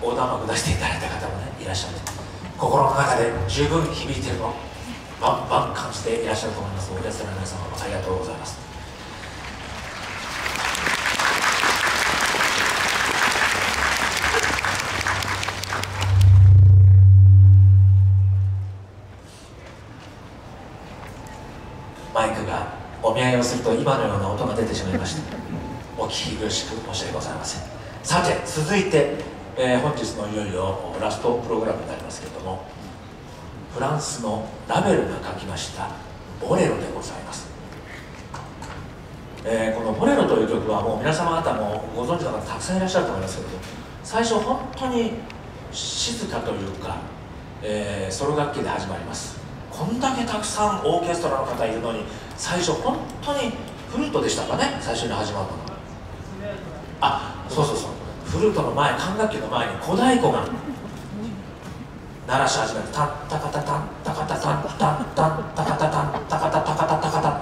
横断幕出していただいた方もねいらっしゃる。心の中で十分響いてるのバンバン感じていらっしゃると思います。オーケストラの皆様ありがとうございます。マイクがお見合いをすると今のような音が出てしまいましたお聞き苦しく申し訳ございません。さて続いて、えー、本日のいよいよラストプログラムになりますけれどもフランスのラベルが書きました「ボレロ」でございます、えー、この「ボレロ」という曲はもう皆様方もご存知の方たくさんいらっしゃると思いますけど最初本当に静かというか、えー、ソロ楽器で始まります。こんだけたくさんオーケストラの方いるのに最初本当にフルートでしたかね最初に始まったのあそうそうそう。フルートの前管楽器の前に小太鼓が鳴らし始めてタンタカタタンタカタタンタンタンタカタタンタカタタカタタカタ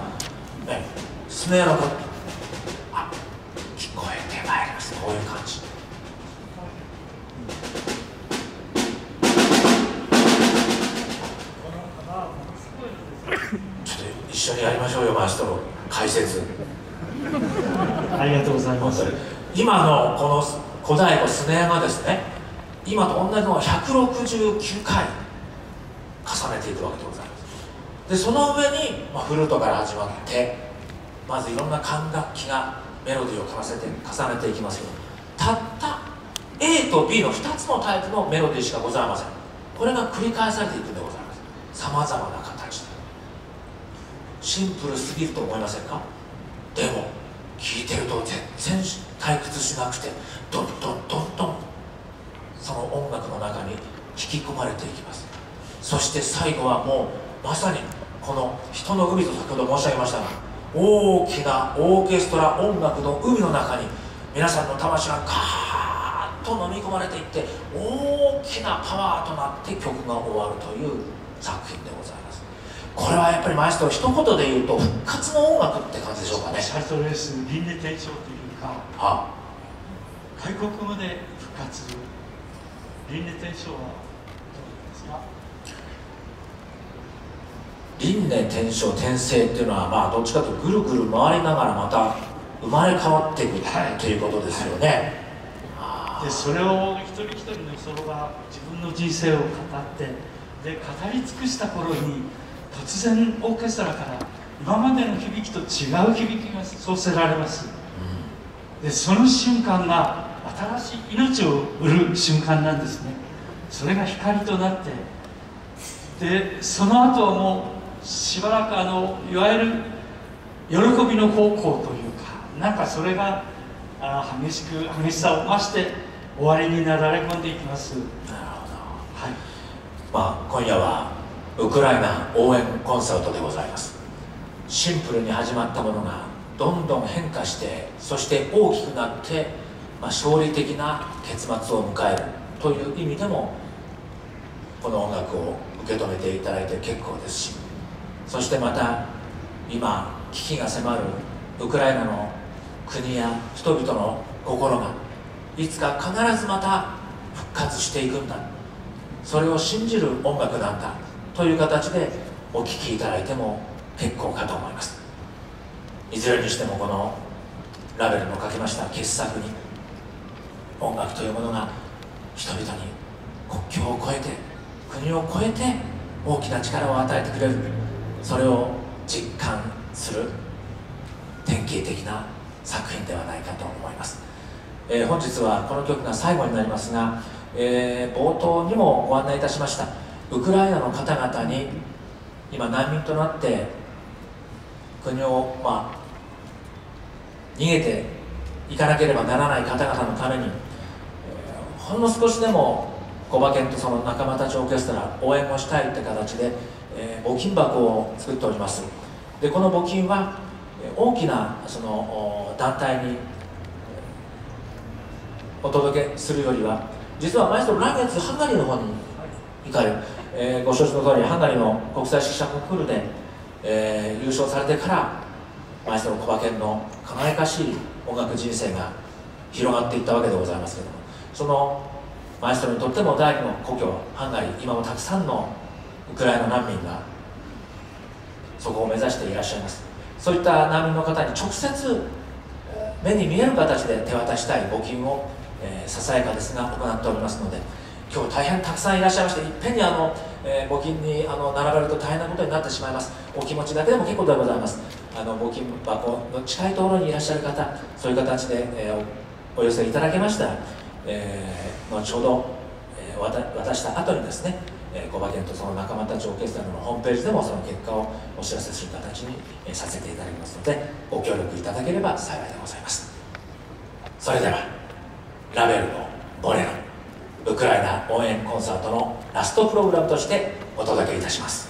ねスネアの音あ聞こえてまいりますこういう感じちょっと一緒にやりましょうよマエストロ解説ありがとうございます今のこの小太鼓スネアがですね。今と同じのを169回重ねていくわけでございます。でその上に、まあ、フルートから始まってまずいろんな管楽器がメロディーを重ねて重ねていきますけどたった A と B の2つのタイプのメロディーしかございません。これが繰り返されていくんでございます。さまざまな形で。シンプルすぎると思いませんか？でも聴いてると全然退屈しなくてどんどんどんどんその音楽の中に引き込まれていきます。そして最後はもうまさにこの人の海と先ほど申し上げましたが大きなオーケストラ音楽の海の中に皆さんの魂がガーッと飲み込まれていって大きなパワーとなって曲が終わるという作品でございます。これはやっぱりマエストロ一言で言うと復活の音楽って感じでしょうかね。シャルトレース輪廻転生というか、はあ、外国語で復活輪廻転生はどうですか？輪廻転生転生っていうのはまあどっちかというとぐるぐる回りながらまた生まれ変わっていくということですよね、はい、でそれを一人一人の人が自分の人生を語ってで語り尽くした頃に突然オーケストラから今までの響きと違う響きがそうせられます、うん、でその瞬間が新しい命を売る瞬間なんですね。それが光となって。でその後はもうしばらくあのいわゆる喜びの方向というかなんかそれがあ激しく激しさを増して終わりになられ込んでいきます。なるほど、はい。まあ、今夜はウクライナ応援コンサートでございます。シンプルに始まったものがどんどん変化してそして大きくなってまあ、勝利的な結末を迎えるという意味でもこの音楽を受け止めていただいて結構ですしそしてまた今危機が迫るウクライナの国や人々の心がいつか必ずまた復活していくんだ。それを信じる音楽なんだ。という形でお聴きいただいても結構かと思います。いずれにしてもこのラベルの書きました傑作に音楽というものが人々に国境を越えて国を越えて大きな力を与えてくれるそれを実感する典型的な作品ではないかと思います、えー、本日はこの曲が最後になりますが、えー、冒頭にもご案内いたしました。ウクライナの方々に今難民となって国を、まあ、逃げていかなければならない方々のためにほんの少しでも小馬犬とその仲間たちオーケストラ応援をしたいって形で、えー、募金箱を作っております。でこの募金は大きなその団体にお届けするよりは実はマエストロ来月ハンガリーの方に行かれる、えー、ご承知の通りハンガリーの国際指揮者コンクールで、えー、優勝されてからマエストロ小馬犬の輝かしい音楽人生が広がっていったわけでございますけどもそのマエストロにとっても第二の故郷ハンガリー今もたくさんのウクライナ難民がそこを目指していらっしゃいます。そういった難民の方に直接目に見える形で手渡したい募金を、えー、ささやかですが行っておりますので今日大変たくさんいらっしゃいましていっぺんにあの、えー、募金にあの並べると大変なことになってしまいます。お気持ちだけでも結構でございます。あの募金箱の近いところにいらっしゃる方そういう形で、えー、お寄せいただけましたら、えー、後ほど、えー、渡した後にですねえー、コバケンとその仲間たちオーケストラのホームページでもその結果をお知らせする形に、えー、させていただきますのでご協力いただければ幸いでございます。それではラベルのボレロ。ウクライナ応援コンサートのラストプログラムとしてお届けいたします。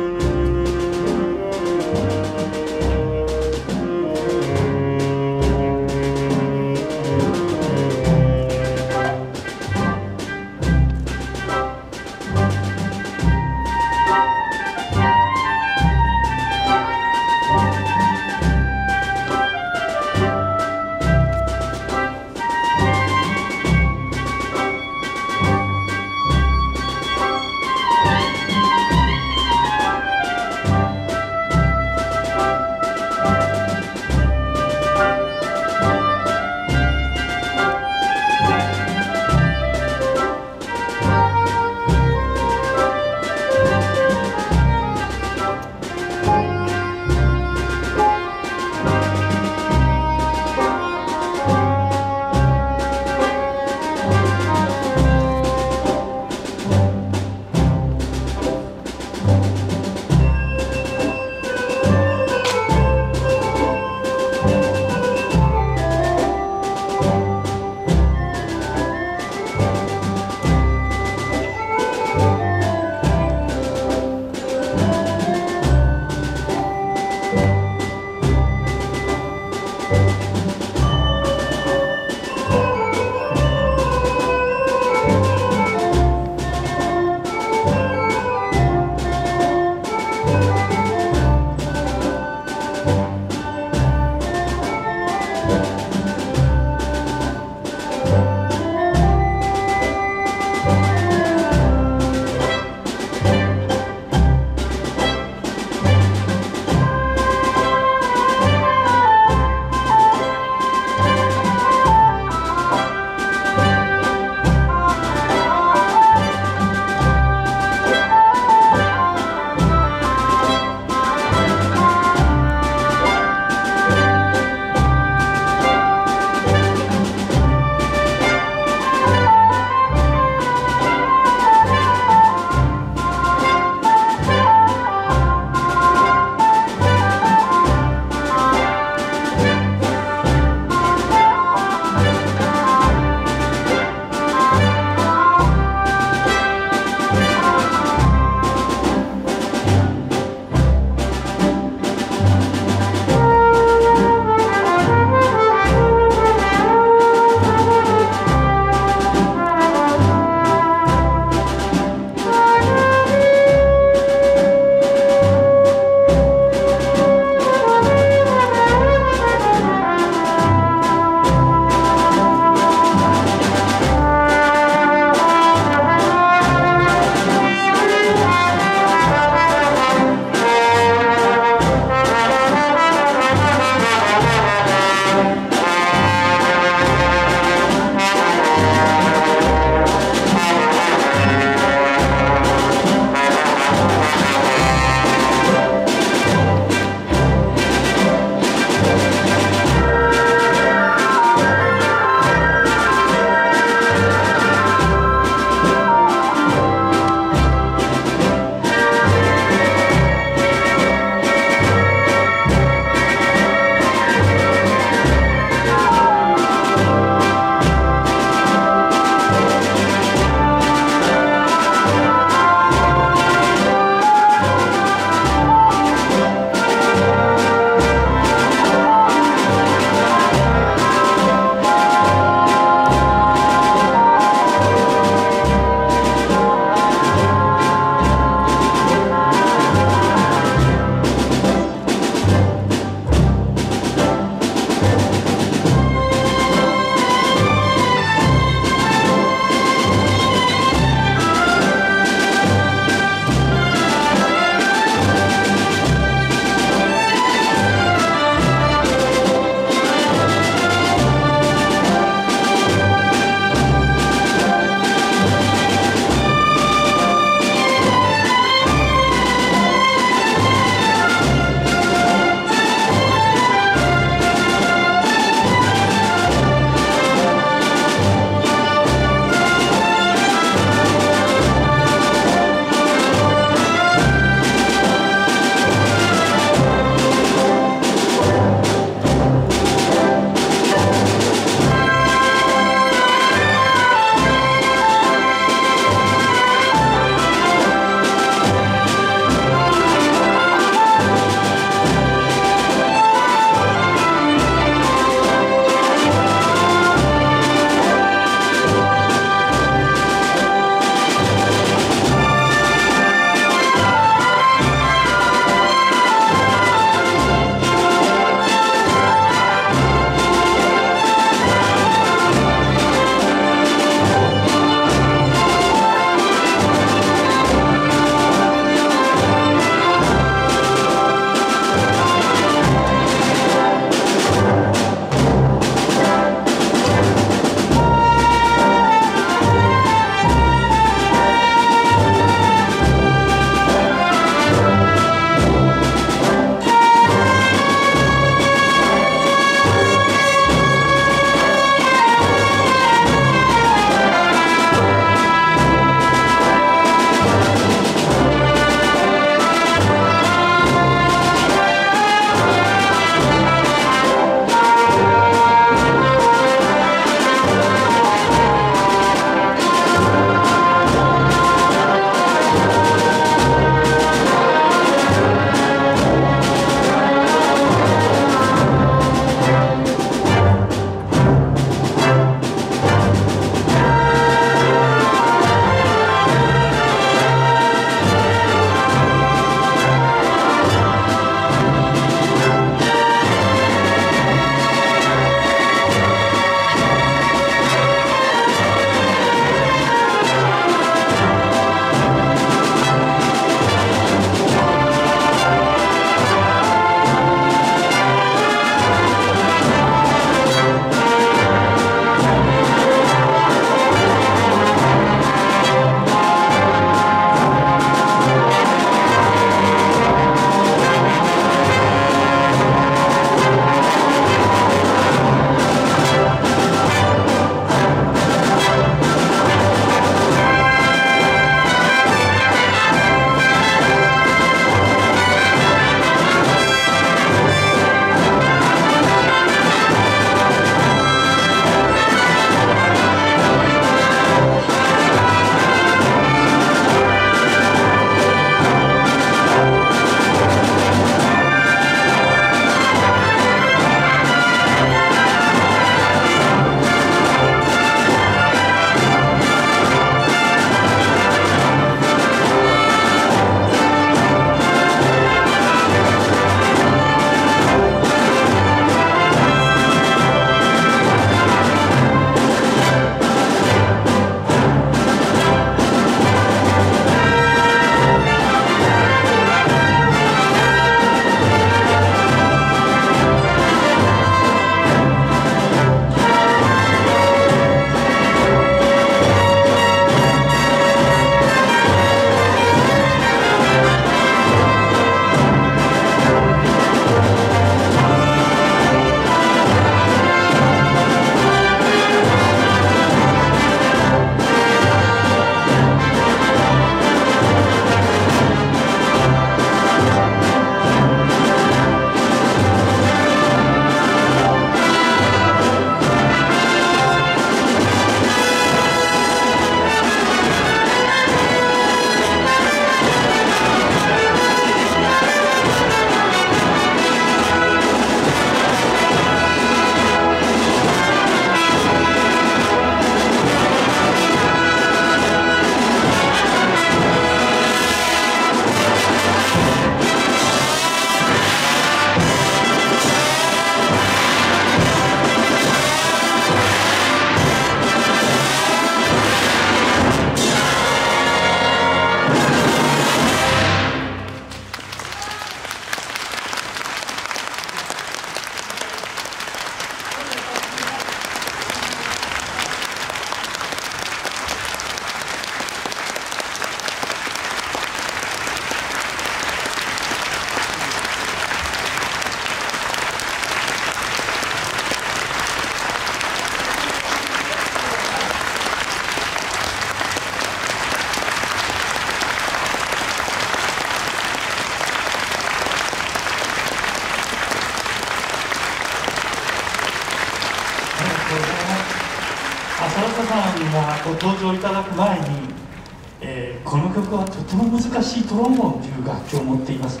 とても難しいトロンボンという楽器を持っています。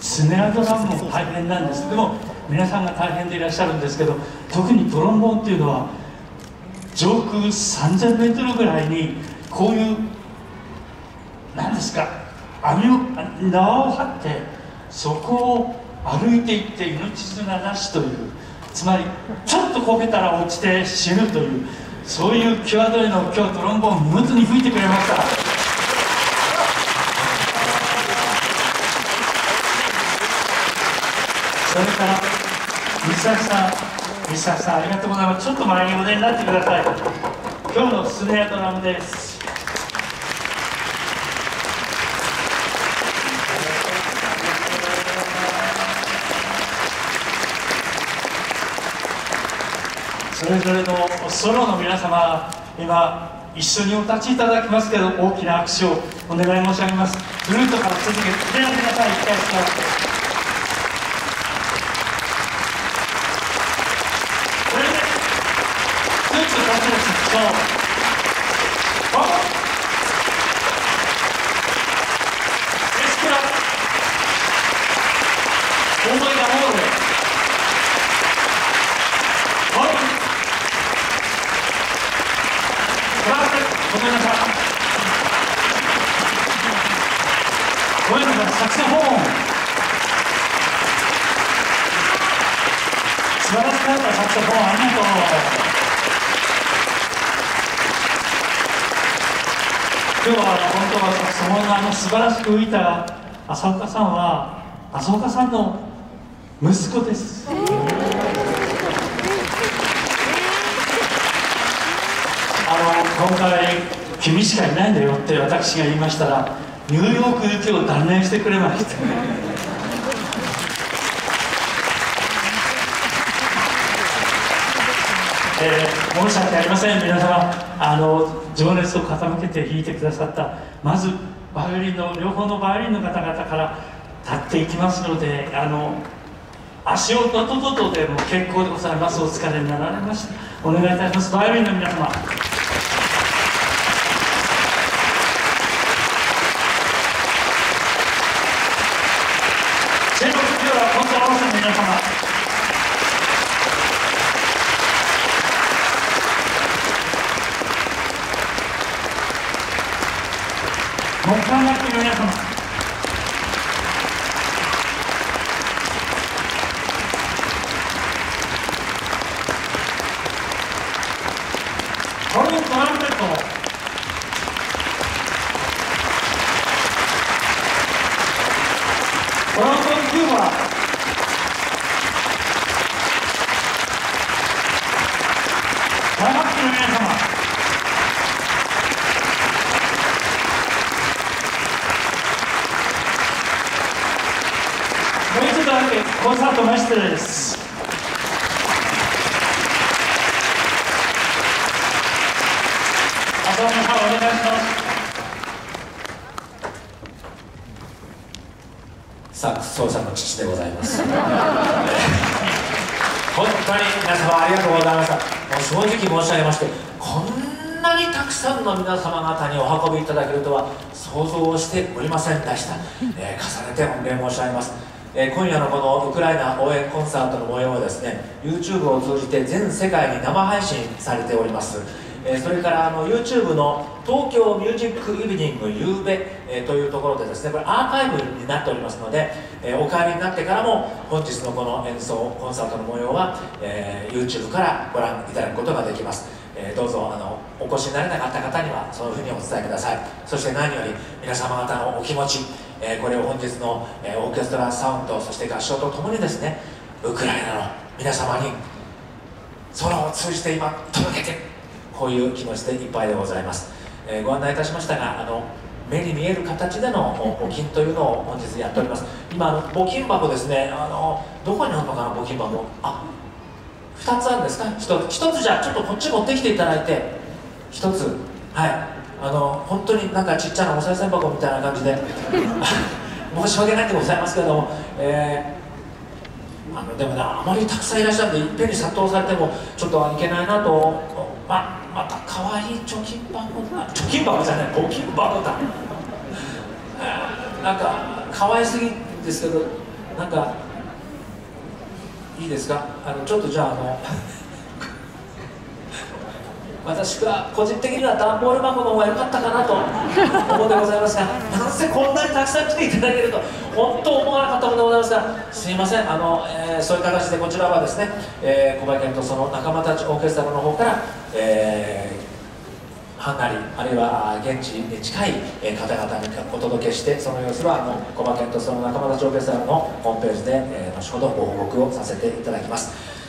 スネアドラムも大変なんです。でも皆さんが大変でいらっしゃるんですけど特にトロンボーンっていうのは上空3000メートルぐらいにこういう何ですか網を縄を張ってそこを歩いていって命綱なしというつまりちょっとこけたら落ちて死ぬというそういう際どいのを今日トロンボーン見事に吹いてくれました。それから三崎さん三崎さんありがとうございます。ちょっと前にお出になってください。今日のスネアドラムです。それぞれのソロの皆様今一緒にお立ちいただきますけど大きな拍手をお願い申し上げます。フルートから続けて手をください。一回しますこれでフルーツ立ちですそうエスクラ大声がモールはいごめんなさいごめんなさいサクソフォン素晴らしかったサクソフォンありがとう今日は本当はサクソフォンのあの素晴らしく浮いた浅岡さんは浅岡さんの息子です。あの今回君しかいないんだよって私が言いましたらニューヨーク行きを断念してくれましたえー、申し訳ありません。皆様あの情熱を傾けて弾いてくださったまずバイオリンの両方のバイオリンの方々から立っていきますのであの足音とととでも結構でございます。お疲れになられました。お願いいたします。バイオリンの皆様チェロビオラコントラバスの皆様木管楽器の皆様ホルントランペットトランポンキューバ打楽器の皆様もう一度だけコンサートマスターです。浅野さんお願いします。サックス奏者の父でございます。本当に皆様ありがとうございましたもう正直申し上げましてこんなにたくさんの皆様方にお運びいただけるとは想像をしておりませんでした、えー重ねて御礼申し上げます。え今夜のこのウクライナ応援コンサートの模様はですね YouTube を通じて全世界に生配信されております。えそれからあの YouTube の東京ミュージックイブニングゆうべ、えーというところでですねこれアーカイブになっておりますので、えお帰りになってからも本日のこの演奏コンサートの模様は、え YouTube からご覧いただくことができます、えどうぞあのお越しになれなかった方にはそういうふうにお伝えください。そして何より皆様方のお気持ち、えこれを本日の、えオーケストラサウンドそして合唱とともにですねウクライナの皆様に空を通じて今届けてこういう気持ちでいっぱいでございます、えーご案内いたしましたがあの目に見える形での 募金というのを本日やっております。今募金箱ですねあのどこにあるのかな募金箱。あ2つあるんですか？1, つ1つじゃあちょっとこっち持ってきていただいて1つ。はい。あの本当になんかちっちゃなお賽銭箱みたいな感じで。申し訳ないでございますけども、えーあのでもねあまりたくさんいらっしゃるんでいっぺんに殺到されてもちょっといけないなと。ままた可愛い貯金箱貯金箱じゃない募金箱だ。なんか可愛すぎですけどなんかいいですか？あのちょっとじゃああの私は個人的には段ボール箱の方が良かったかなと思ってございますがなんせこんなにたくさん来ていただけると本当思わなかったものでございますがすいません。あの、えー、そういう形でこちらはですね、えー、小林健とその仲間たちオーケストラの方から、えー、ハンガリーあるいは現地に近い方々にお届けしてその様子はあの小林健とその仲間たちオーケストラのホームページで、えー、後ほどご報告をさせていただきます。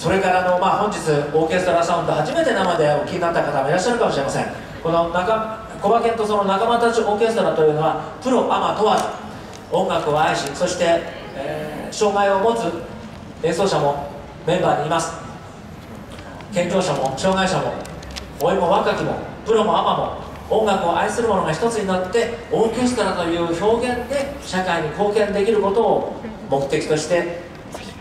それからの、まあ、本日オーケストラサウンド初めて生でお聴きになった方もいらっしゃるかもしれません。この中小馬健とその仲間たちオーケストラというのはプロアマ問わず音楽を愛しそして、えー、障害を持つ演奏者もメンバーにいます。健常者も障害者も老いも若きもプロもアマも音楽を愛する者が一つになってオーケストラという表現で社会に貢献できることを目的として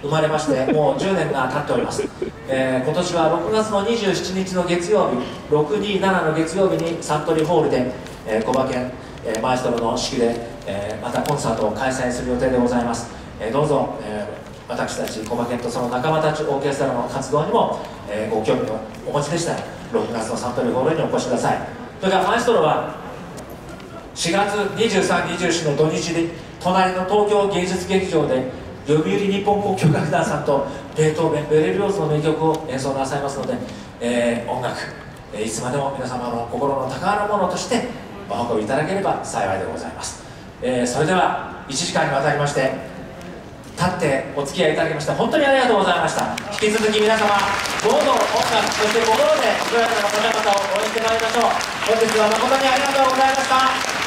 生まれましてもう10年が経っております、えー、今年は6月の27日の月曜日627の月曜日にサントリーホールで、えー、小馬県、えー、マエストロの式で、えー、またコンサートを開催する予定でございます、えー、どうぞ、えー、私たち小馬県とその仲間たちオーケストラの活動にも、えー、ご興味をお持ちでしたら6月のサントリーホールにお越しください。それからマエストロは4月2324の土日に隣の東京芸術劇場で読売日本交響楽団さんとベートーベンベレリオーズの名曲を演奏なさいますので、えー、音楽、え、いつまでも皆様の心の宝物としてお運びいただければ幸いでございます、えー、それでは1時間にわたりまして立ってお付き合いいただきまして本当にありがとうございました。引き続き皆様どうぞ音楽そして心でウクライナの方々を応援してまいりましょう。本日は誠にありがとうございました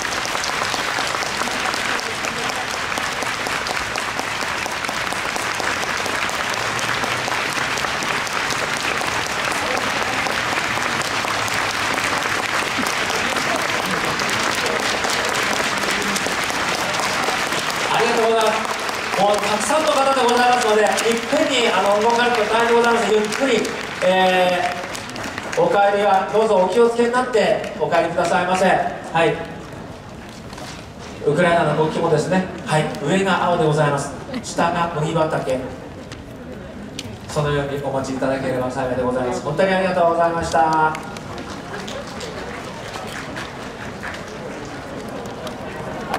もうたくさんの方でございますのでいっぺんにあの動かれると大変でございますゆっくり、えー、お帰りはどうぞお気をつけになってお帰りくださいませ。はい。ウクライナの国旗もですね。はい。上が青でございます。下が麦畑。そのようにお持ちいただければ幸いでございます。本当にありがとうございました。